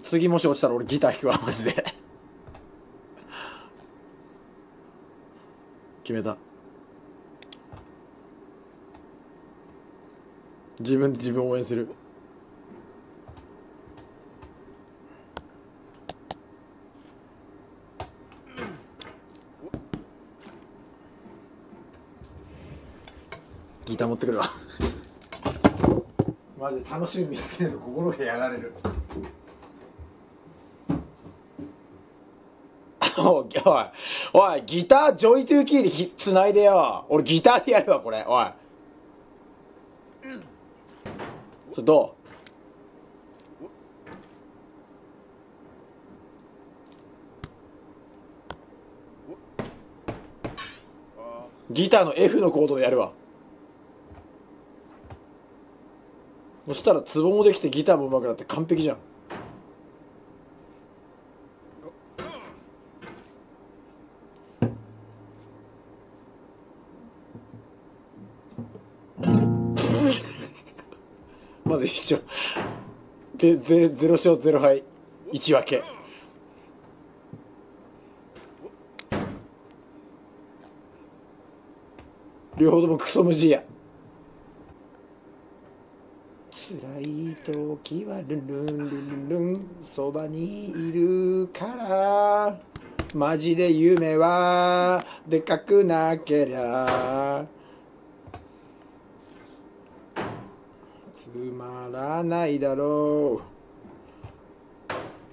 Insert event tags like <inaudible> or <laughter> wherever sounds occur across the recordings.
次もし落ちたら俺ギター弾くわ、マジで決めた。自分、自分応援する。ギター持ってくるわマジで楽しみ見つけると心がやられる <laughs> おい、おい、ギタージョイトゥーキーで繋いでよ。俺ギターでやるわ、これ。おい。それどう？ギターの F のコードをやるわそしたらツボもできてギターも上手くなって完璧じゃんまず一緒。でゼゼロ勝ゼロ敗。1分け。両方ともクソ無事や。辛い時はルンルンルンルン。そばにいるから。マジで夢はでかくなけりゃ。つまらないだろ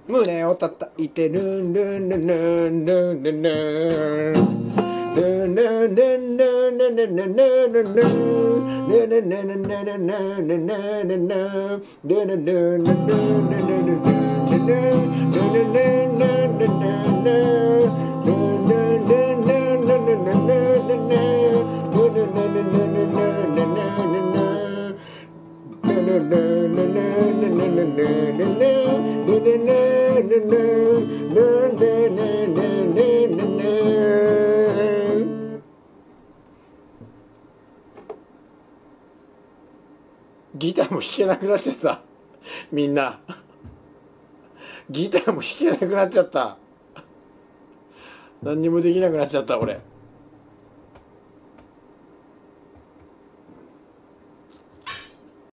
う。胸を叩いてルンルンルンルンルンルンルンルンルンルンルンルンルンルンルンルンルンルンギターも弾けなくなっちゃった。みんな。ギターも弾けなくなっちゃった。何にもできなくなっちゃった俺。